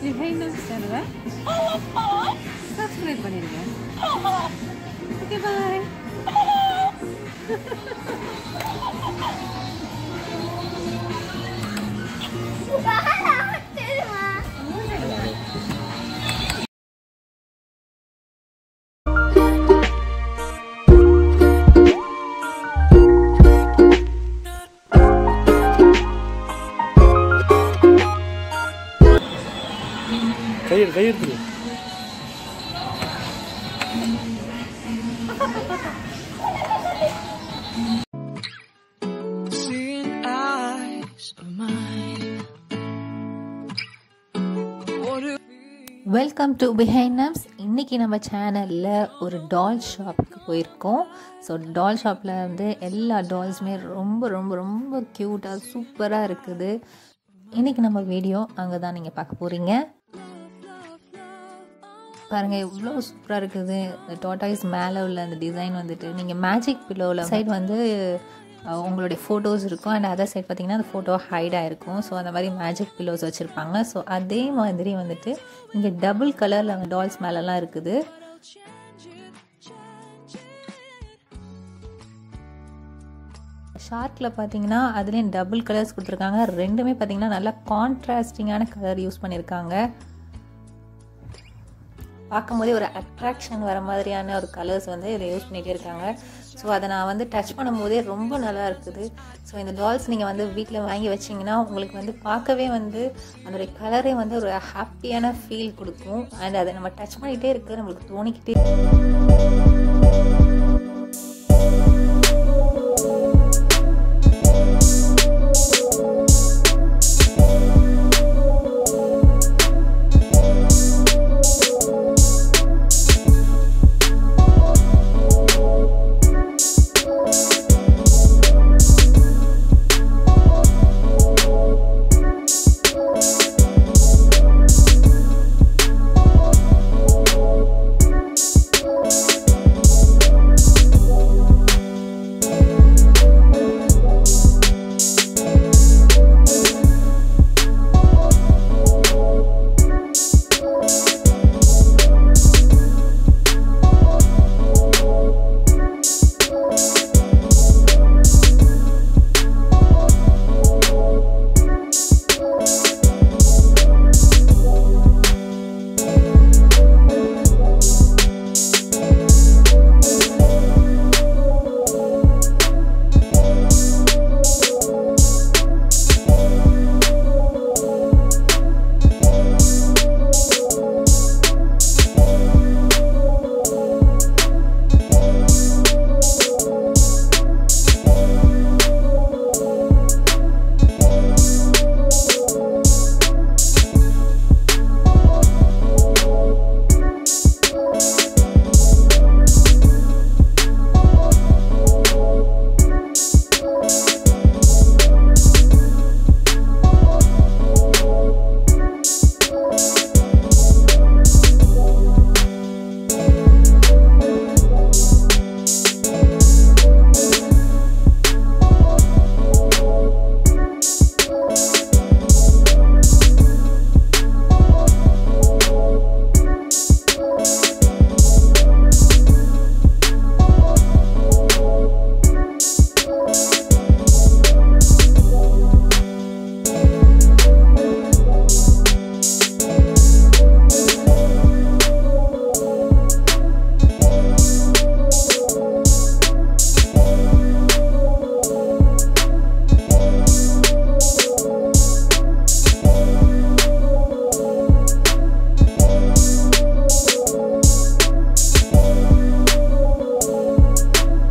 Behind சேனலை subscribe பண்ணிடுங்க okay bye கையெடு கையெடுத்துரு What if welcome to behind nums இன்றைக்கி நம்ம சேனலில் ஒரு டால் ஷாப்புக்கு போயிருக்கோம். ஸோ டால் ஷாப்பில் வந்து எல்லா டால்ஸுமே ரொம்ப ரொம்ப ரொம்ப க்யூட்டாக சூப்பராக இருக்குது. இன்றைக்கி நம்ம வீடியோ அங்கே தான் நீங்கள் பார்க்க போகிறீங்க பாருங்கள் எவ்வளோ சூப்பராக இருக்குது. இந்த டாட்டாய்ஸ் மேலே உள்ள அந்த டிசைன் வந்துட்டு நீங்கள் மேஜிக் பில்லோவில் சைடு வந்து உங்களுடைய ஃபோட்டோஸ் இருக்கும். அண்ட் அதர் சைட் பார்த்தீங்கன்னா அந்த ஃபோட்டோ ஹைட் ஆகிருக்கும் ஸோ அந்த மாதிரி மேஜிக் பில்லோஸ் வச்சுருப்பாங்க. ஸோ அதே மாதிரி வந்துட்டு இங்கே டபுள் கலரில் அங்கே டால்ஸ் மேலெலாம் இருக்குது. ஷார்ட்டில் பார்த்தீங்கன்னா அதுலேயும் டபுள் கலர்ஸ் கொடுத்துருக்காங்க. ரெண்டுமே பார்த்தீங்கன்னா நல்லா கான்ட்ராஸ்டிங்கான கலர் யூஸ் பண்ணியிருக்காங்க பார்க்கும்போதே ஒரு அட்ராக்ஷன் வர மாதிரியான ஒரு கலர்ஸ் வந்து இதை யூஸ் பண்ணிகிட்டே இருக்காங்க. ஸோ அதை நான் வந்து டச் பண்ணும்போதே ரொம்ப நல்லா இருக்குது. ஸோ இந்த டால்ஸ் நீங்கள் வந்து வீட்டில் வாங்கி வச்சிங்கன்னா உங்களுக்கு வந்து பார்க்கவே வந்து அதோடைய கலரே வந்து ஒரு ஹாப்பியான ஃபீல் கொடுக்கும். அண்ட் அதை நம்ம டச் பண்ணிகிட்டே இருக்க நம்மளுக்கு தோணிக்கிட்டே